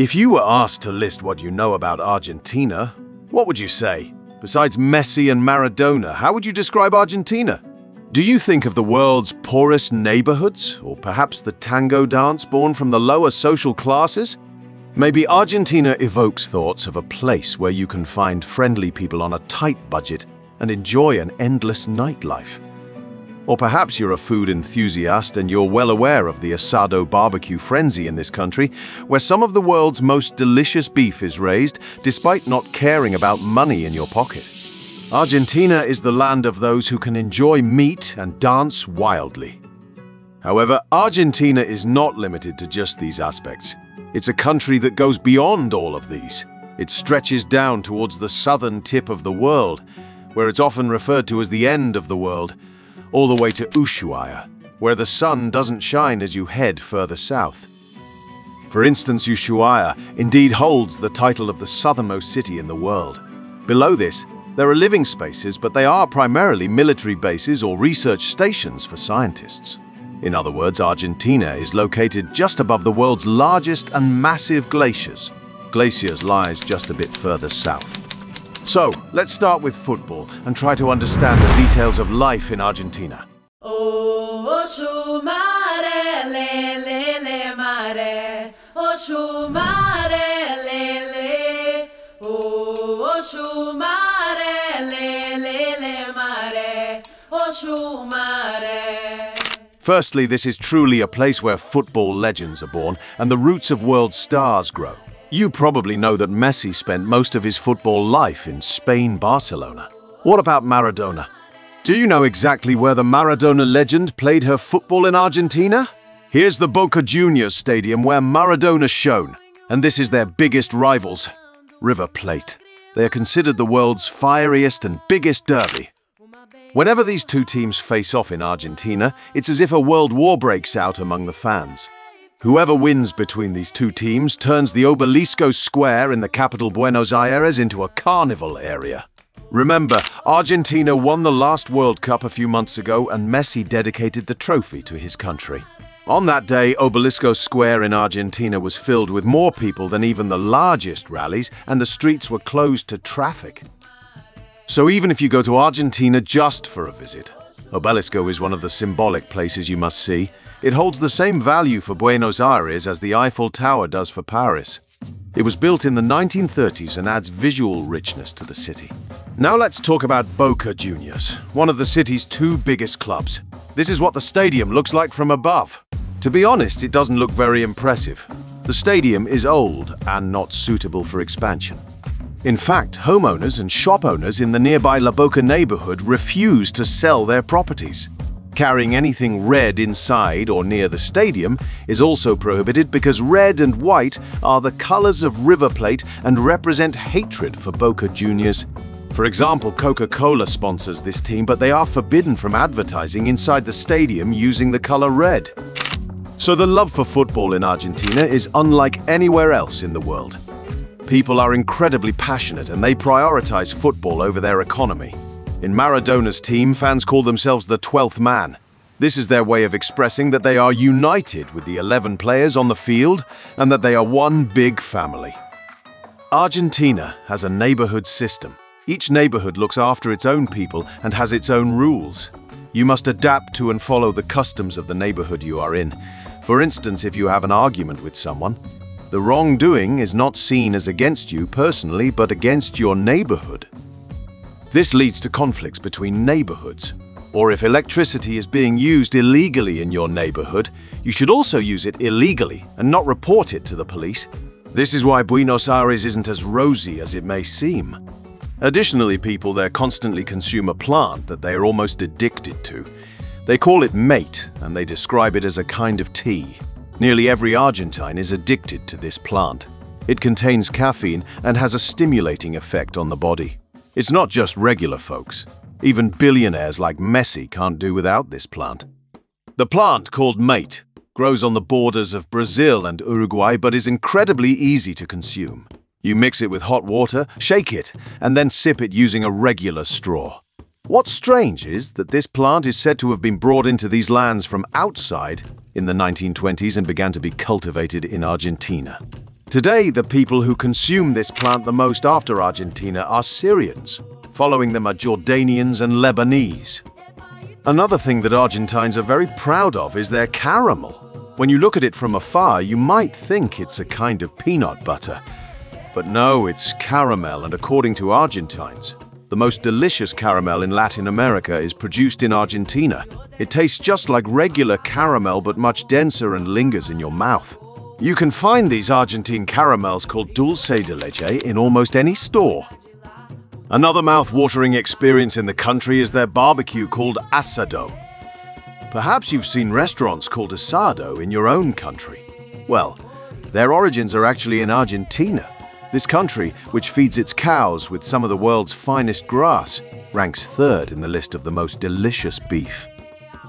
If you were asked to list what you know about Argentina, what would you say? Besides Messi and Maradona, how would you describe Argentina? Do you think of the world's poorest neighborhoods, or perhaps the tango dance born from the lower social classes? Maybe Argentina evokes thoughts of a place where you can find friendly people on a tight budget and enjoy an endless nightlife. Or perhaps you're a food enthusiast and you're well aware of the asado barbecue frenzy in this country, where some of the world's most delicious beef is raised despite not caring about money in your pocket. Argentina is the land of those who can enjoy meat and dance wildly. However, Argentina is not limited to just these aspects. It's a country that goes beyond all of these. It stretches down towards the southern tip of the world, where it's often referred to as the end of the world, all the way to Ushuaia, where the sun doesn't shine as you head further south. For instance, Ushuaia indeed holds the title of the southernmost city in the world. Below this, there are living spaces, but they are primarily military bases or research stations for scientists. In other words, Argentina is located just above the world's largest and massive glaciers. Glaciers lies just a bit further south. So, let's start with football and try to understand the details of life in Argentina. Oh. Oh. Firstly, this is truly a place where football legends are born and the roots of world stars grow. You probably know that Messi spent most of his football life in Spain, Barcelona. What about Maradona? Do you know exactly where the Maradona legend played her football in Argentina? Here's the Boca Juniors Stadium where Maradona shone, and this is their biggest rivals, River Plate. They are considered the world's fieriest and biggest derby. Whenever these two teams face off in Argentina, it's as if a world war breaks out among the fans. Whoever wins between these two teams turns the Obelisco Square in the capital Buenos Aires into a carnival area. Remember, Argentina won the last World Cup a few months ago and Messi dedicated the trophy to his country. On that day, Obelisco Square in Argentina was filled with more people than even the largest rallies and the streets were closed to traffic. So even if you go to Argentina just for a visit, Obelisco is one of the symbolic places you must see, it holds the same value for Buenos Aires as the Eiffel Tower does for Paris. It was built in the 1930s and adds visual richness to the city. Now let's talk about Boca Juniors, one of the city's two biggest clubs. This is what the stadium looks like from above. To be honest, it doesn't look very impressive. The stadium is old and not suitable for expansion. In fact, homeowners and shop owners in the nearby La Boca neighborhood refuse to sell their properties. Carrying anything red inside or near the stadium is also prohibited because red and white are the colors of River Plate and represent hatred for Boca Juniors. For example, Coca-Cola sponsors this team, but they are forbidden from advertising inside the stadium using the color red. So the love for football in Argentina is unlike anywhere else in the world. People are incredibly passionate and they prioritize football over their economy. In Maradona's team, fans call themselves the 12th man. This is their way of expressing that they are united with the 11 players on the field and that they are one big family. Argentina has a neighborhood system. Each neighborhood looks after its own people and has its own rules. You must adapt to and follow the customs of the neighborhood you are in. For instance, if you have an argument with someone, the wrongdoing is not seen as against you personally, but against your neighborhood. This leads to conflicts between neighborhoods. Or if electricity is being used illegally in your neighborhood, you should also use it illegally and not report it to the police. This is why Buenos Aires isn't as rosy as it may seem. Additionally, people there constantly consume a plant that they are almost addicted to. They call it mate, and they describe it as a kind of tea. Nearly every Argentine is addicted to this plant. It contains caffeine and has a stimulating effect on the body. It's not just regular folks. Even billionaires like Messi can't do without this plant. The plant, called mate, grows on the borders of Brazil and Uruguay but is incredibly easy to consume. You mix it with hot water, shake it, and then sip it using a regular straw. What's strange is that this plant is said to have been brought into these lands from outside in the 1920s and began to be cultivated in Argentina. Today, the people who consume this plant the most after Argentina are Syrians. Following them are Jordanians and Lebanese. Another thing that Argentines are very proud of is their caramel. When you look at it from afar, you might think it's a kind of peanut butter. But no, it's caramel, and according to Argentines, the most delicious caramel in Latin America is produced in Argentina. It tastes just like regular caramel, but much denser and lingers in your mouth. You can find these Argentine caramels called dulce de leche in almost any store. Another mouth-watering experience in the country is their barbecue called asado. Perhaps you've seen restaurants called asado in your own country. Well, their origins are actually in Argentina. This country, which feeds its cows with some of the world's finest grass, ranks third in the list of the most delicious beef.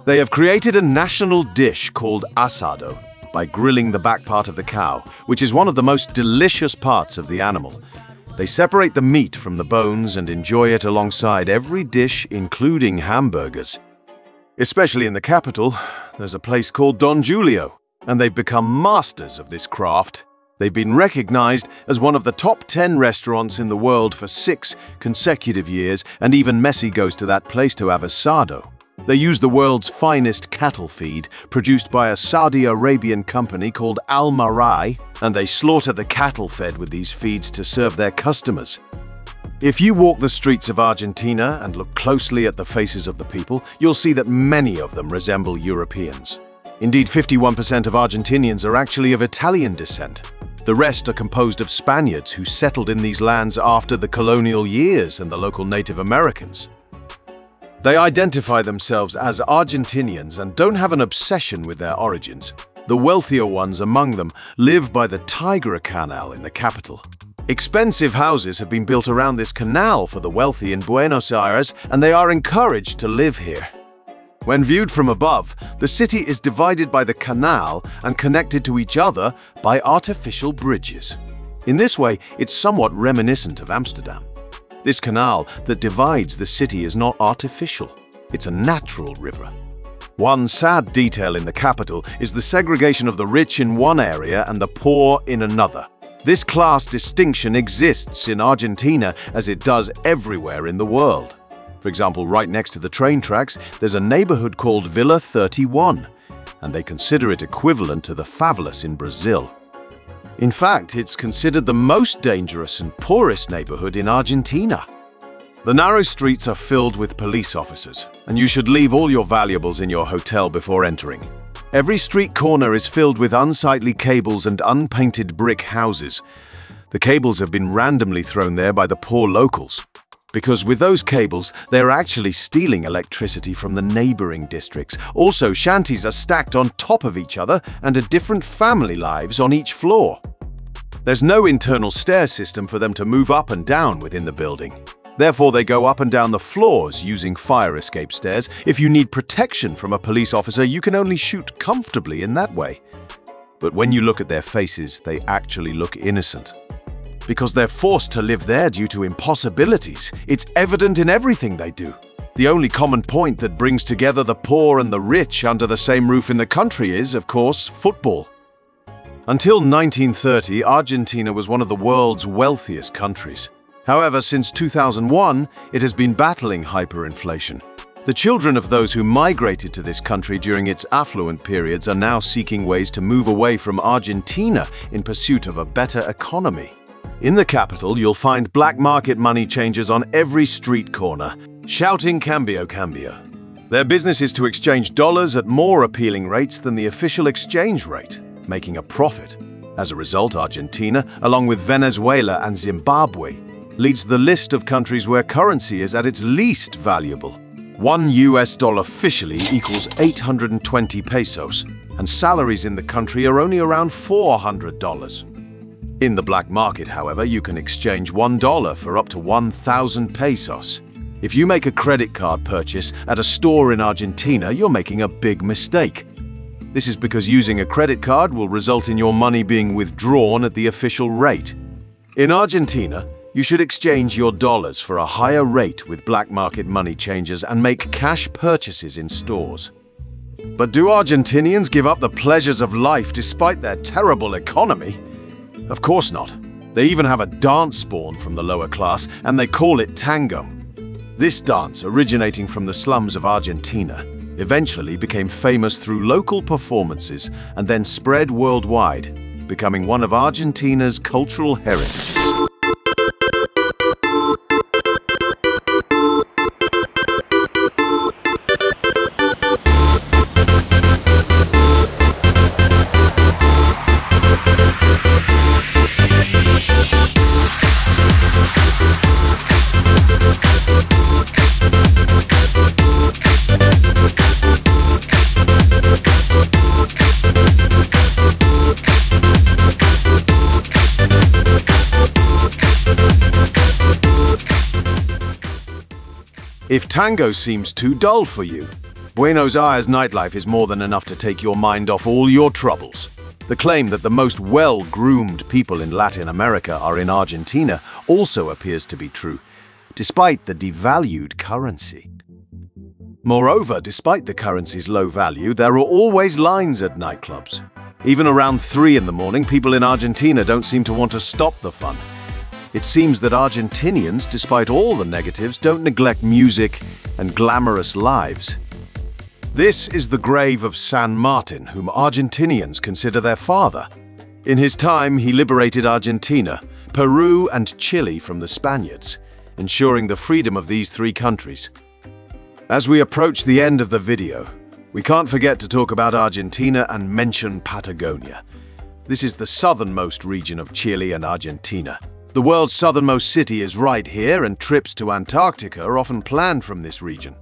They have created a national dish called asado, by grilling the back part of the cow, which is one of the most delicious parts of the animal. They separate the meat from the bones and enjoy it alongside every dish, including hamburgers. Especially in the capital, there's a place called Don Julio, and they've become masters of this craft. They've been recognized as one of the top 10 restaurants in the world for six consecutive years, and even Messi goes to that place to have a asado. They use the world's finest cattle feed, produced by a Saudi Arabian company called Al Marai, and they slaughter the cattle fed with these feeds to serve their customers. If you walk the streets of Argentina and look closely at the faces of the people, you'll see that many of them resemble Europeans. Indeed, 51% of Argentinians are actually of Italian descent. The rest are composed of Spaniards who settled in these lands after the colonial years and the local Native Americans. They identify themselves as Argentinians and don't have an obsession with their origins. The wealthier ones among them live by the Tigre Canal in the capital. Expensive houses have been built around this canal for the wealthy in Buenos Aires and they are encouraged to live here. When viewed from above, the city is divided by the canal and connected to each other by artificial bridges. In this way, it's somewhat reminiscent of Amsterdam. This canal that divides the city is not artificial. It's a natural river. One sad detail in the capital is the segregation of the rich in one area and the poor in another. This class distinction exists in Argentina as it does everywhere in the world. For example, right next to the train tracks, there's a neighborhood called Villa 31, and they consider it equivalent to the favelas in Brazil. In fact, it's considered the most dangerous and poorest neighborhood in Argentina. The narrow streets are filled with police officers, and you should leave all your valuables in your hotel before entering. Every street corner is filled with unsightly cables and unpainted brick houses. The cables have been randomly thrown there by the poor locals. Because with those cables, they're actually stealing electricity from the neighboring districts. Also, shanties are stacked on top of each other and are different family lives on each floor. There's no internal stair system for them to move up and down within the building. Therefore, they go up and down the floors using fire escape stairs. If you need protection from a police officer, you can only shoot comfortably in that way. But when you look at their faces, they actually look innocent. Because they're forced to live there due to impossibilities. It's evident in everything they do. The only common point that brings together the poor and the rich under the same roof in the country is, of course, football. Until 1930, Argentina was one of the world's wealthiest countries. However, since 2001, it has been battling hyperinflation. The children of those who migrated to this country during its affluent periods are now seeking ways to move away from Argentina in pursuit of a better economy. In the capital, you'll find black market money changers on every street corner, shouting cambio cambio. Their business is to exchange dollars at more appealing rates than the official exchange rate making a profit. As a result, Argentina, along with Venezuela and Zimbabwe, leads the list of countries where currency is at its least valuable. One US dollar officially equals 820 pesos, and salaries in the country are only around $400. In the black market, however, you can exchange $1 for up to 1,000 pesos. If you make a credit card purchase at a store in Argentina, you're making a big mistake. This is because using a credit card will result in your money being withdrawn at the official rate. In Argentina, you should exchange your dollars for a higher rate with black market money changers and make cash purchases in stores. But do Argentinians give up the pleasures of life despite their terrible economy? Of course not. They even have a dance born from the lower class, and they call it tango. This dance, originating from the slums of Argentina, eventually became famous through local performances and then spread worldwide, becoming one of Argentina's cultural heritages. If tango seems too dull for you, Buenos Aires nightlife is more than enough to take your mind off all your troubles. The claim that the most well-groomed people in Latin America are in Argentina also appears to be true, despite the devalued currency. Moreover, despite the currency's low value, there are always lines at nightclubs. Even around 3 in the morning, people in Argentina don't seem to want to stop the fun. It seems that Argentinians, despite all the negatives, don't neglect music and glamorous lives. This is the grave of San Martin, whom Argentinians consider their father. In his time, he liberated Argentina, Peru and Chile from the Spaniards, ensuring the freedom of these three countries. As we approach the end of the video, we can't forget to talk about Argentina and mention Patagonia. This is the southernmost region of Chile and Argentina. The world's southernmost city is right here, and trips to Antarctica are often planned from this region.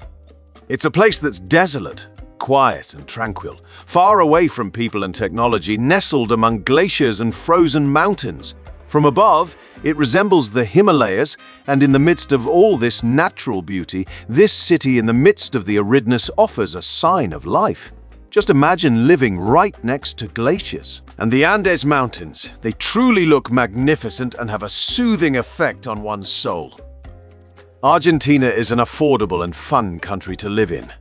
It's a place that's desolate, quiet and tranquil, far away from people and technology, nestled among glaciers and frozen mountains. From above, it resembles the Himalayas, and in the midst of all this natural beauty, this city in the midst of the aridness offers a sign of life. Just imagine living right next to glaciers. And the Andes Mountains, they truly look magnificent and have a soothing effect on one's soul. Argentina is an affordable and fun country to live in.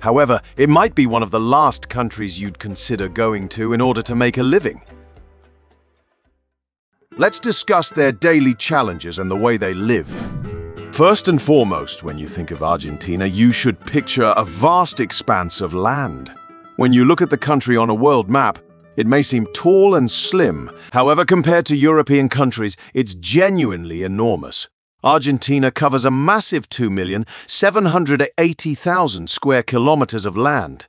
However, it might be one of the last countries you'd consider going to in order to make a living. Let's discuss their daily challenges and the way they live. First and foremost, when you think of Argentina, you should picture a vast expanse of land. When you look at the country on a world map, it may seem tall and slim. However, compared to European countries, it's genuinely enormous. Argentina covers a massive 2,780,000 square kilometers of land.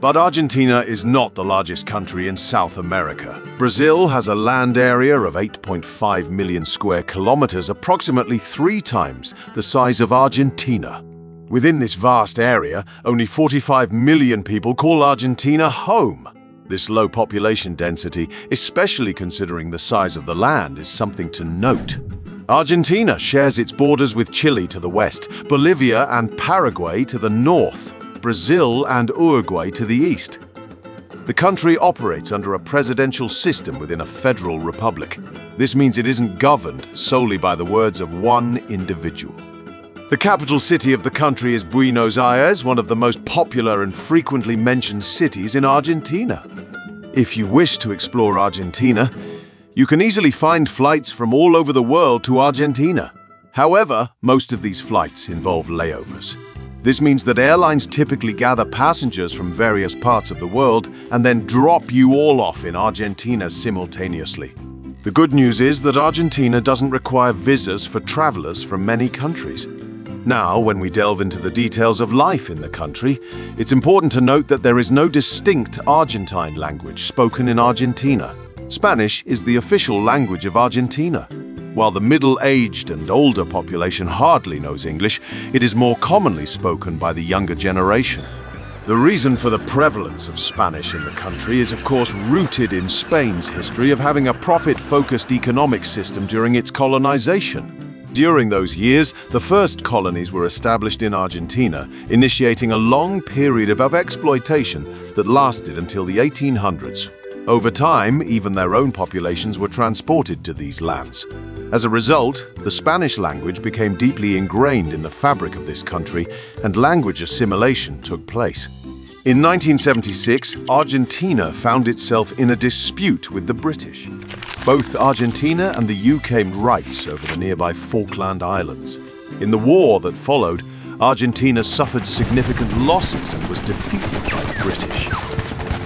But Argentina is not the largest country in South America. Brazil has a land area of 8.5 million square kilometers, approximately three times the size of Argentina. Within this vast area, only 45 million people call Argentina home. This low population density, especially considering the size of the land, is something to note. Argentina shares its borders with Chile to the west, Bolivia and Paraguay to the north, Brazil and Uruguay to the east. The country operates under a presidential system within a federal republic. This means it isn't governed solely by the words of one individual. The capital city of the country is Buenos Aires, one of the most popular and frequently mentioned cities in Argentina. If you wish to explore Argentina, you can easily find flights from all over the world to Argentina. However, most of these flights involve layovers. This means that airlines typically gather passengers from various parts of the world and then drop you all off in Argentina simultaneously. The good news is that Argentina doesn't require visas for travelers from many countries. Now, when we delve into the details of life in the country, it's important to note that there is no distinct Argentine language spoken in Argentina. Spanish is the official language of Argentina. While the middle-aged and older population hardly knows English, it is more commonly spoken by the younger generation. The reason for the prevalence of Spanish in the country is of course rooted in Spain's history of having a profit-focused economic system during its colonization. During those years, the first colonies were established in Argentina, initiating a long period of exploitation that lasted until the 1800s. Over time, even their own populations were transported to these lands. As a result, the Spanish language became deeply ingrained in the fabric of this country, and language assimilation took place. In 1976, Argentina found itself in a dispute with the British. Both Argentina and the UK made rights over the nearby Falkland Islands. In the war that followed, Argentina suffered significant losses and was defeated by the British.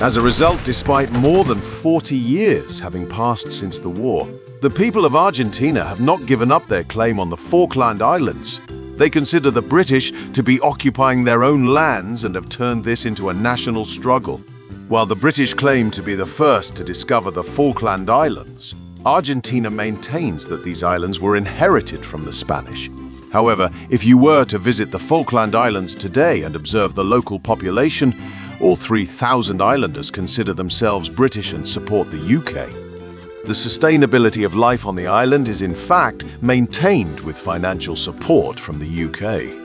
As a result, despite more than 40 years having passed since the war, the people of Argentina have not given up their claim on the Falkland Islands. They consider the British to be occupying their own lands and have turned this into a national struggle. While the British claim to be the first to discover the Falkland Islands, Argentina maintains that these islands were inherited from the Spanish. However, if you were to visit the Falkland Islands today and observe the local population, all 3,000 islanders consider themselves British and support the UK. The sustainability of life on the island is in fact maintained with financial support from the UK.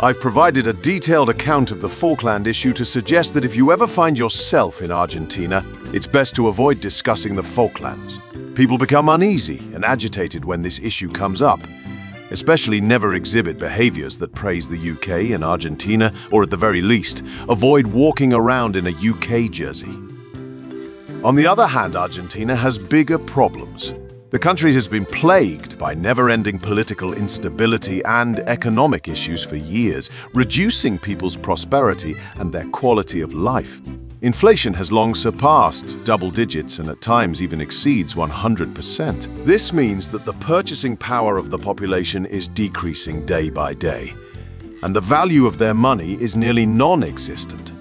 I've provided a detailed account of the Falkland issue to suggest that if you ever find yourself in Argentina, it's best to avoid discussing the Falklands. People become uneasy and agitated when this issue comes up, especially never exhibit behaviors that praise the UK and Argentina, or at the very least, avoid walking around in a UK jersey. On the other hand, Argentina has bigger problems. The country has been plagued by never-ending political instability and economic issues for years, reducing people's prosperity and their quality of life. Inflation has long surpassed double digits and at times even exceeds 100%. This means that the purchasing power of the population is decreasing day by day, and the value of their money is nearly non-existent.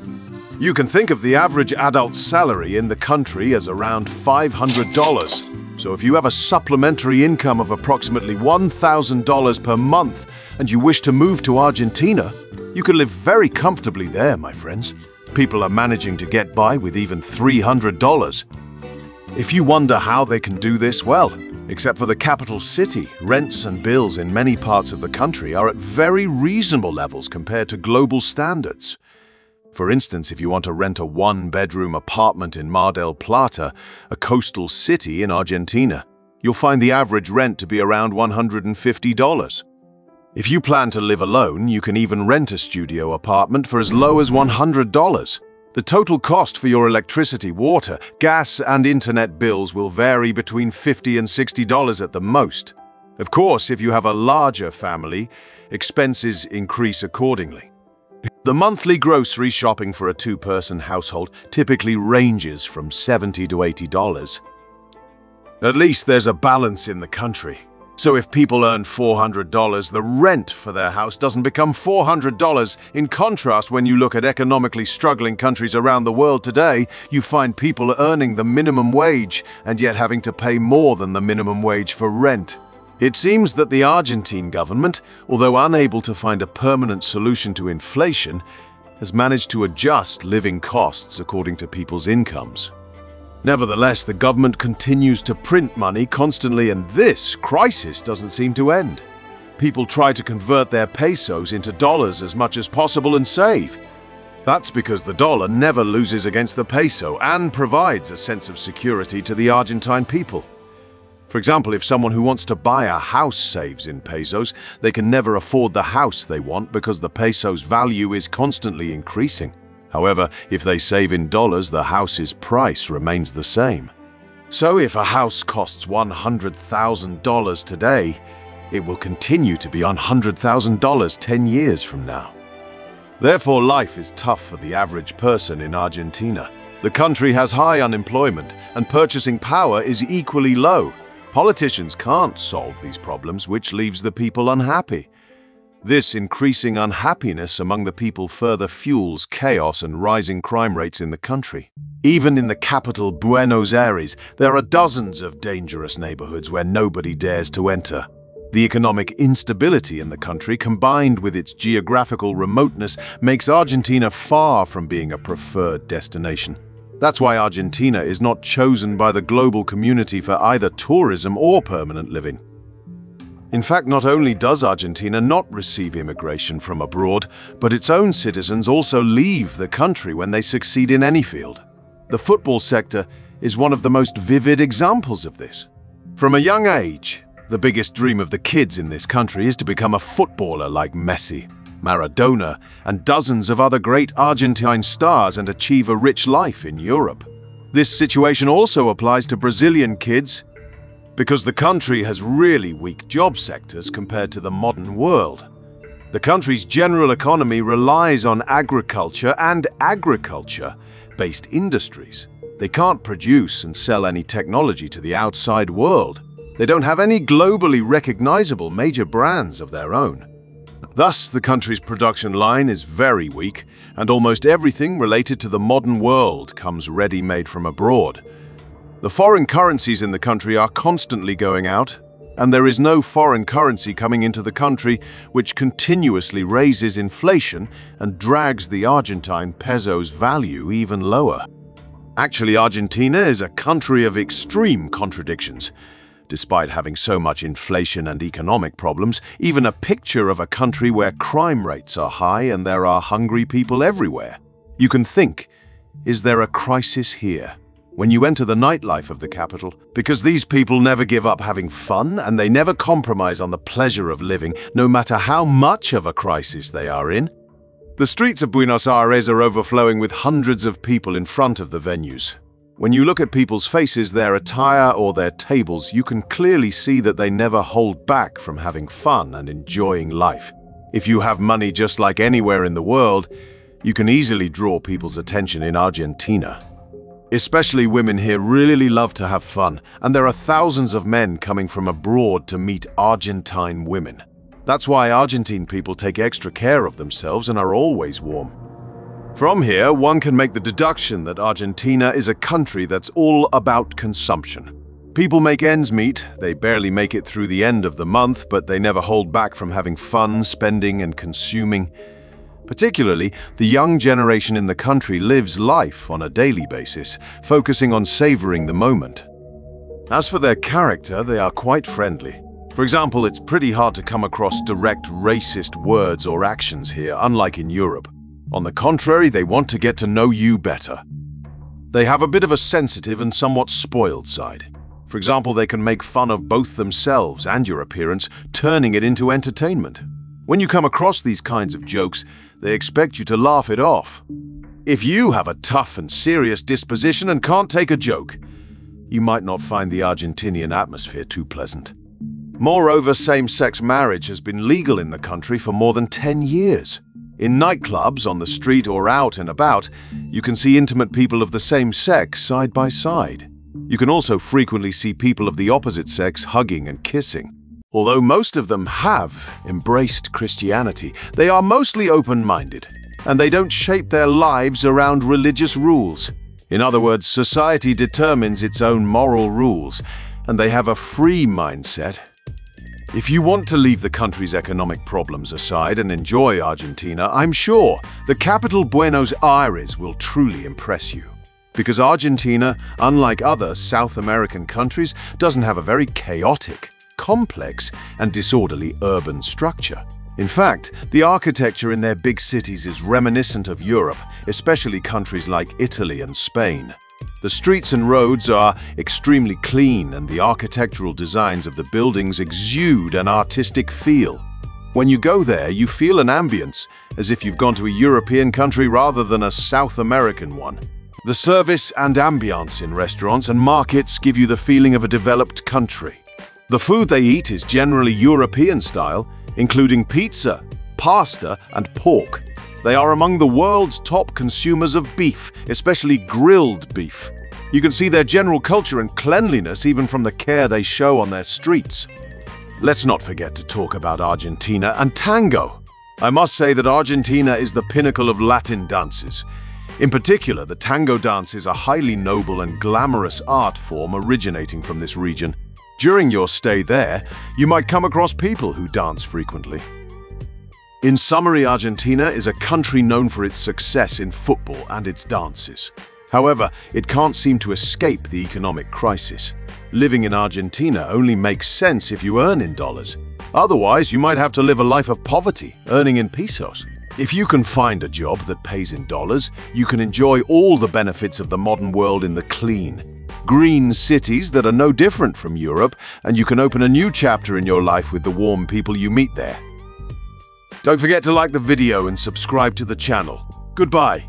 You can think of the average adult salary in the country as around $500. So if you have a supplementary income of approximately $1,000 per month and you wish to move to Argentina, you can live very comfortably there, my friends. People are managing to get by with even $300. If you wonder how they can do this, well, except for the capital city, rents and bills in many parts of the country are at very reasonable levels compared to global standards. For instance, if you want to rent a one-bedroom apartment in Mar del Plata, a coastal city in Argentina, you'll find the average rent to be around $150. If you plan to live alone, you can even rent a studio apartment for as low as $100. The total cost for your electricity, water, gas and internet bills will vary between 50 and $60 at the most. Of course, if you have a larger family, expenses increase accordingly. The monthly grocery shopping for a two-person household typically ranges from 70 to $80. At least there's a balance in the country. So if people earn $400, the rent for their house doesn't become $400. In contrast, when you look at economically struggling countries around the world today, you find people earning the minimum wage and yet having to pay more than the minimum wage for rent. It seems that the Argentine government, although unable to find a permanent solution to inflation, has managed to adjust living costs according to people's incomes. Nevertheless, the government continues to print money constantly and this crisis doesn't seem to end. People try to convert their pesos into dollars as much as possible and save. That's because the dollar never loses against the peso and provides a sense of security to the Argentine people. For example, if someone who wants to buy a house saves in pesos, they can never afford the house they want because the peso's value is constantly increasing. However, if they save in dollars, the house's price remains the same. So if a house costs $100,000 today, it will continue to be $100,000 10 years from now. Therefore, life is tough for the average person in Argentina. The country has high unemployment and purchasing power is equally low. Politicians can't solve these problems, which leaves the people unhappy. This increasing unhappiness among the people further fuels chaos and rising crime rates in the country. Even in the capital, Buenos Aires, there are dozens of dangerous neighborhoods where nobody dares to enter. The economic instability in the country, combined with its geographical remoteness, makes Argentina far from being a preferred destination. That's why Argentina is not chosen by the global community for either tourism or permanent living. In fact, not only does Argentina not receive immigration from abroad, but its own citizens also leave the country when they succeed in any field. The football sector is one of the most vivid examples of this. From a young age, the biggest dream of the kids in this country is to become a footballer like Messi, Maradona, and dozens of other great Argentine stars and achieve a rich life in Europe. This situation also applies to Brazilian kids because the country has really weak job sectors compared to the modern world. The country's general economy relies on agriculture and agriculture-based industries. They can't produce and sell any technology to the outside world. They don't have any globally recognizable major brands of their own. Thus, the country's production line is very weak, and almost everything related to the modern world comes ready-made from abroad. The foreign currencies in the country are constantly going out, and there is no foreign currency coming into the country which continuously raises inflation and drags the Argentine peso's value even lower. Actually, Argentina is a country of extreme contradictions. Despite having so much inflation and economic problems, even a picture of a country where crime rates are high and there are hungry people everywhere. You can think, is there a crisis here? when you enter the nightlife of the capital, because these people never give up having fun and they never compromise on the pleasure of living, no matter how much of a crisis they are in. The streets of Buenos Aires are overflowing with hundreds of people in front of the venues. When you look at people's faces, their attire or their tables, you can clearly see that they never hold back from having fun and enjoying life. If you have money just like anywhere in the world, you can easily draw people's attention in Argentina. Especially women here really love to have fun, and there are thousands of men coming from abroad to meet Argentine women. That's why Argentine people take extra care of themselves and are always warm. From here, one can make the deduction that Argentina is a country that's all about consumption. People make ends meet, they barely make it through the end of the month, but they never hold back from having fun, spending and consuming. Particularly, the young generation in the country lives life on a daily basis, focusing on savoring the moment. As for their character, they are quite friendly. For example, it's pretty hard to come across direct racist words or actions here, unlike in Europe. On the contrary, they want to get to know you better. They have a bit of a sensitive and somewhat spoiled side. For example, they can make fun of both themselves and your appearance, turning it into entertainment. When you come across these kinds of jokes, they expect you to laugh it off. If you have a tough and serious disposition and can't take a joke, you might not find the Argentinian atmosphere too pleasant. Moreover, same-sex marriage has been legal in the country for more than 10 years. In nightclubs, on the street or out and about, you can see intimate people of the same sex side by side. You can also frequently see people of the opposite sex hugging and kissing. Although most of them have embraced Christianity, they are mostly open-minded, and they don't shape their lives around religious rules. In other words, society determines its own moral rules, and they have a free mindset. If you want to leave the country's economic problems aside and enjoy Argentina, I'm sure the capital Buenos Aires will truly impress you. Because Argentina, unlike other South American countries, doesn't have a very chaotic, complex and disorderly urban structure. In fact, the architecture in their big cities is reminiscent of Europe, especially countries like Italy and Spain. The streets and roads are extremely clean and the architectural designs of the buildings exude an artistic feel. When you go there, you feel an ambience, as if you've gone to a European country rather than a South American one. The service and ambience in restaurants and markets give you the feeling of a developed country. The food they eat is generally European style, including pizza, pasta and pork. They are among the world's top consumers of beef, especially grilled beef. You can see their general culture and cleanliness even from the care they show on their streets. Let's not forget to talk about Argentina and tango. I must say that Argentina is the pinnacle of Latin dances. In particular, the tango dance is a highly noble and glamorous art form originating from this region. During your stay there, you might come across people who dance frequently. In summary, Argentina is a country known for its success in football and its dances. However, it can't seem to escape the economic crisis. Living in Argentina only makes sense if you earn in dollars. Otherwise, you might have to live a life of poverty, earning in pesos. If you can find a job that pays in dollars, you can enjoy all the benefits of the modern world in the clean, green cities that are no different from Europe, and you can open a new chapter in your life with the warm people you meet there. Don't forget to like the video and subscribe to the channel. Goodbye.